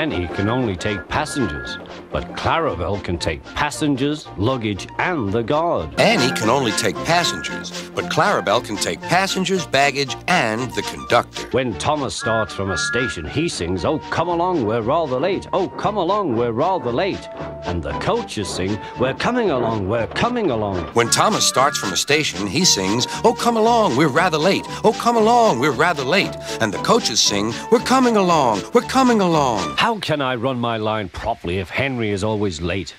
Annie can only take passengers, but Clarabelle can take passengers, luggage, and the guard. Annie can only take passengers, but Clarabelle can take passengers, baggage, and the conductor. When Thomas starts from a station, he sings, Oh, come along, we're rather late. Oh, come along, we're rather late. And the coaches sing, We're coming along, we're coming along. When Thomas starts from a station, he sings, Oh, come along, we're rather late. Oh, come along, we're rather late. And the coaches sing, We're coming along, we're coming along. How can I run my line properly if Henry is always late?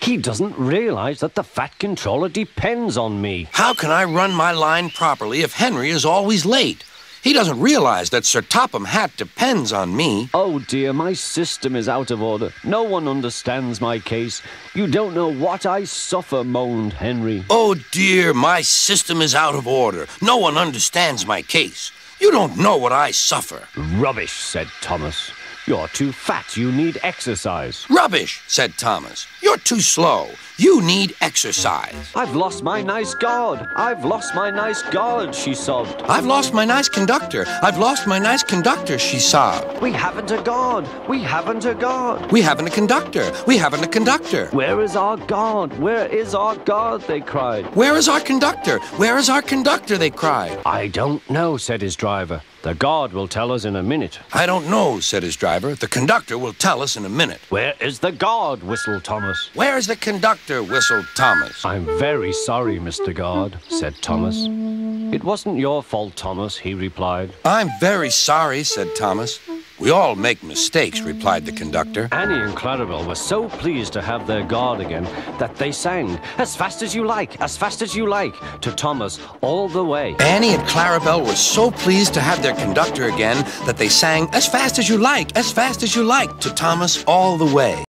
He doesn't realize that the fat controller depends on me. How can I run my line properly if Henry is always late? He doesn't realize that Sir Topham Hatt depends on me. Oh dear, my system is out of order. No one understands my case. You don't know what I suffer, moaned Henry. Oh dear, my system is out of order. No one understands my case. You don't know what I suffer. Rubbish, said Thomas. You're too fat. You need exercise. Rubbish, said Thomas. You're too slow. You need exercise. I've lost my nice guard. I've lost my nice guard, she sobbed. I've lost my nice conductor. I've lost my nice conductor, she sobbed. We haven't a guard. We haven't a guard. We haven't a conductor. We haven't a conductor. Where is our guard? Where is our guard? They cried. Where is our conductor? Where is our conductor? They cried. I don't know, said his driver. The guard will tell us in a minute. I don't know, said his driver. The conductor will tell us in a minute. Where is the guard? whistled Thomas. Where is the conductor? whistled Thomas. I'm very sorry, Mr. Guard, said Thomas. It wasn't your fault, Thomas, he replied. I'm very sorry, said Thomas. We all make mistakes, replied the conductor. Annie and Clarabelle were so pleased to have their guard again that they sang, As fast as you like, as fast as you like, to Thomas all the way. Annie and Clarabelle were so pleased to have their conductor again that they sang, As fast as you like, as fast as you like, to Thomas all the way.